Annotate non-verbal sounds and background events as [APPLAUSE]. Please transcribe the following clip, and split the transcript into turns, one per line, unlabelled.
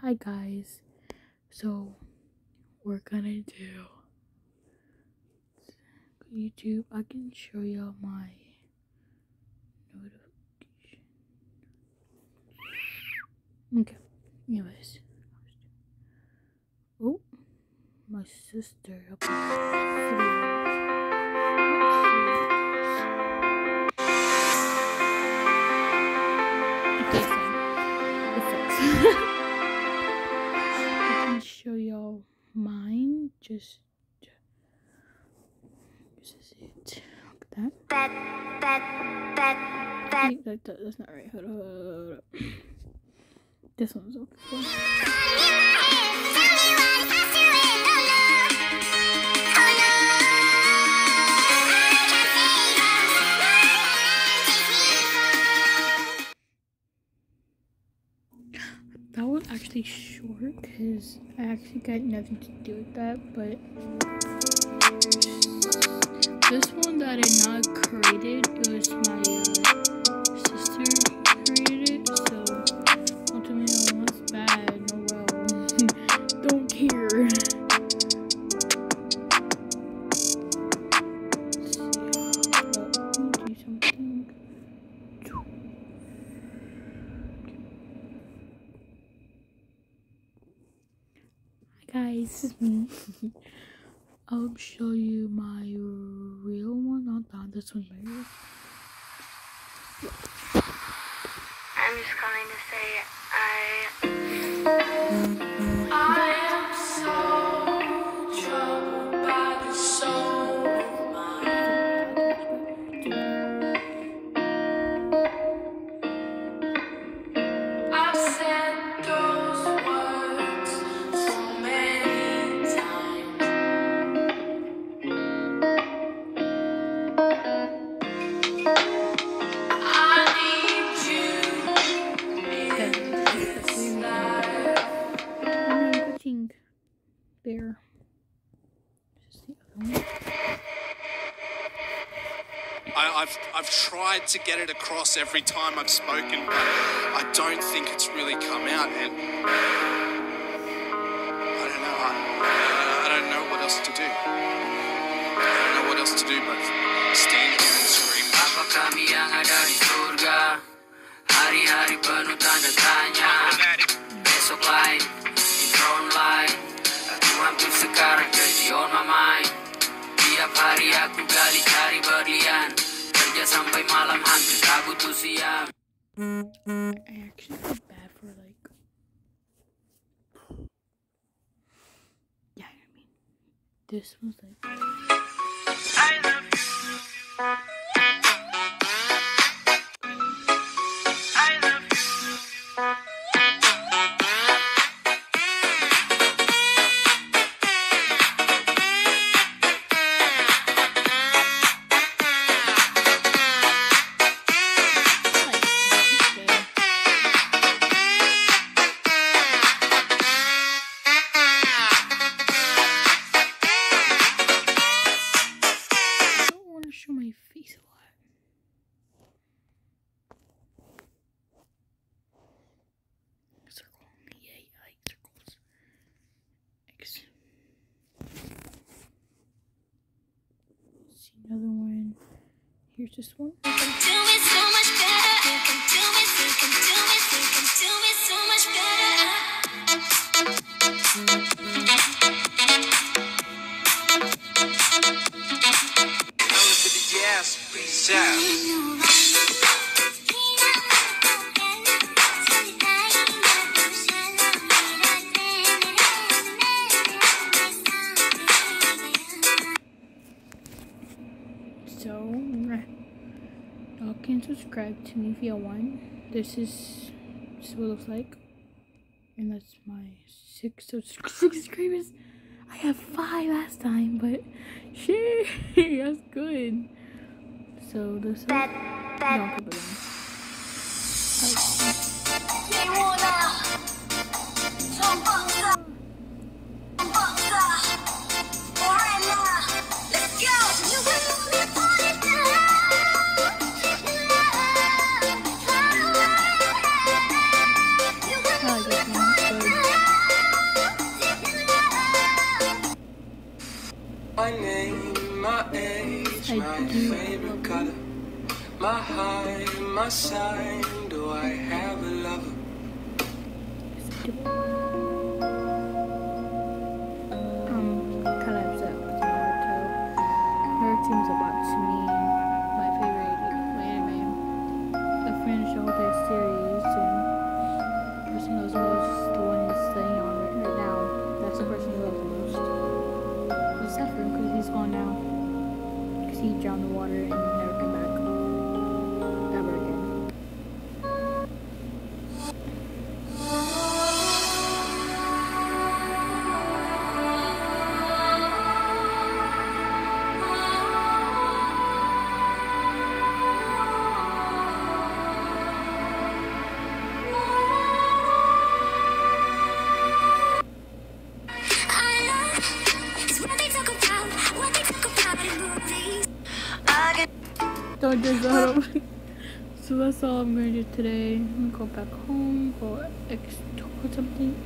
Hi guys. So we're gonna do YouTube. I can show y'all my notification. Okay. Anyways. Oh, my sister. Is it. Look at that. Wait, that, that- that's not right. Hold up, hold up. This one's okay. That was actually short because I actually got nothing to do with that, but this one that I not created, it was my uh, sister created so don't tell me no, that's bad, no well, [LAUGHS] don't care. Uh, let me do something. Hi guys, this is me. [LAUGHS] I'll show you my real one, not that this one right here.
I'm just calling to say I.
I am so troubled by the soul of mine. I've said I,
I've I've tried to get it across every time I've spoken, but I don't think it's really come out, and I don't know. I, I don't know what else to do. I don't know what else to do but stand here and scream.
Apa kami yang ada di surga Hari-hari penuh tanda tanya sampai malam hampir tak butuh siang
I actually feel bad for like. Yeah, I mean, this was like.
Know to the yes, peace out.
Can subscribe to me via one. This is, this is what it looks like. And that's my six, [LAUGHS] six subscribers. I have five last time, but [LAUGHS] shit, that's good. So, this is. No, name, my
age,
my favorite color, my height, my sign. Do I have a lover?
Don't deserve. so that's all I'm going to do today. I'm going to go back home, go extort something.